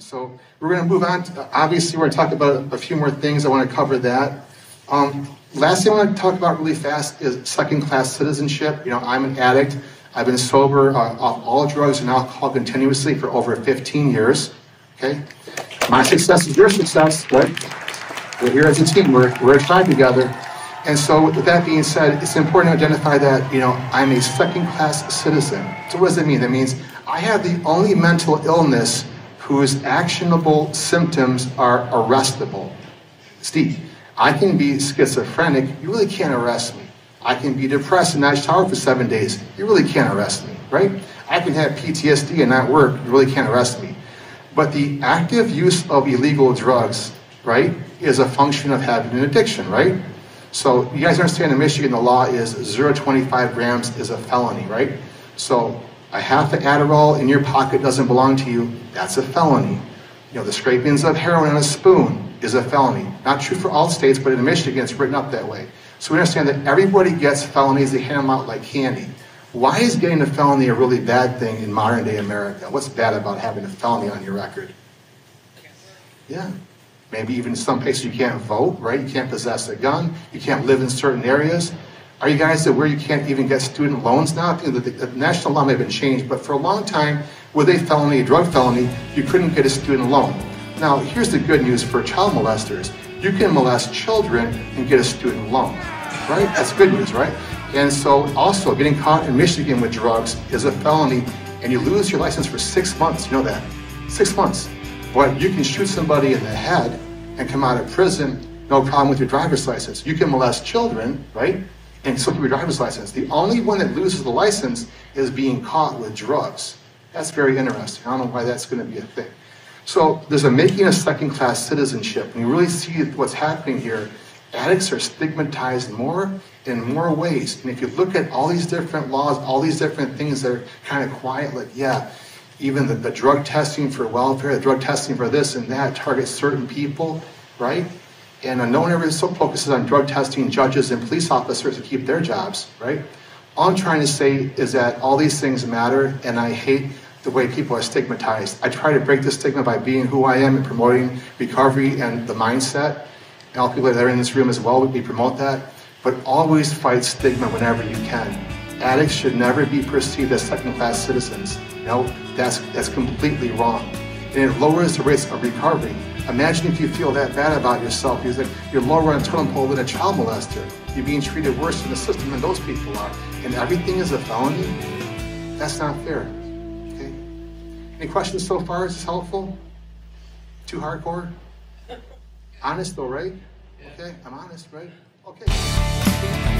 So we're going to move on. To, obviously, we're going to talk about a few more things. I want to cover that. Um, last thing I want to talk about really fast is second-class citizenship. You know, I'm an addict. I've been sober uh, off all drugs and alcohol continuously for over 15 years. Okay, my success is your success, right? We're here as a team. We're, we're a tribe together. And so, with that being said, it's important to identify that, you know, I'm a second class citizen. So, what does that mean? That means I have the only mental illness whose actionable symptoms are arrestable. Steve, I can be schizophrenic. You really can't arrest me. I can be depressed and not shower for seven days. You really can't arrest me, right? I can have PTSD and not work. You really can't arrest me. But the active use of illegal drugs, right, is a function of having an addiction, right? So you guys understand in Michigan the law is 0.25 grams is a felony, right? So a half of Adderall in your pocket doesn't belong to you, that's a felony. You know, the scrapings of heroin on a spoon is a felony. Not true for all states, but in Michigan it's written up that way. So we understand that everybody gets felonies, they hand them out like candy. Why is getting a felony a really bad thing in modern day America? What's bad about having a felony on your record? Yeah. Maybe even in some places you can't vote, right? You can't possess a gun. You can't live in certain areas. Are you guys aware you can't even get student loans now? The, the, the, national law may have been changed, but for a long time, with a felony, a drug felony, you couldn't get a student loan. Now, here's the good news for child molesters. You can molest children and get a student loan, right? That's good news, right? And so also getting caught in Michigan with drugs is a felony and you lose your license for six months. You know that? Six months. But you can shoot somebody in the head and come out of prison, no problem with your driver's license. You can molest children, right? And keep your driver's license. The only one that loses the license is being caught with drugs. That's very interesting. I don't know why that's going to be a thing. So there's a making a second class citizenship. And you really see what's happening here. Addicts are stigmatized more in more ways. And if you look at all these different laws, all these different things that are kind of quiet, like, yeah, even the, the drug testing for welfare, the drug testing for this and that targets certain people, right? And uh, no one ever so focuses on drug testing judges and police officers to keep their jobs, right? All I'm trying to say is that all these things matter, and I hate the way people are stigmatized. I try to break the stigma by being who I am and promoting recovery and the mindset. And all people that are in this room as well, we promote that. But always fight stigma whenever you can. Addicts should never be perceived as second-class citizens. No, that's, that's completely wrong. And it lowers the risk of recovery. Imagine if you feel that bad about yourself. You're, you're lower on totem pole than a child molester. You're being treated worse in the system than those people are. And everything is a felony? That's not fair. Okay? Any questions so far? Is this helpful? Too hardcore? Honest though, right? Okay, I'm honest, right? Okay.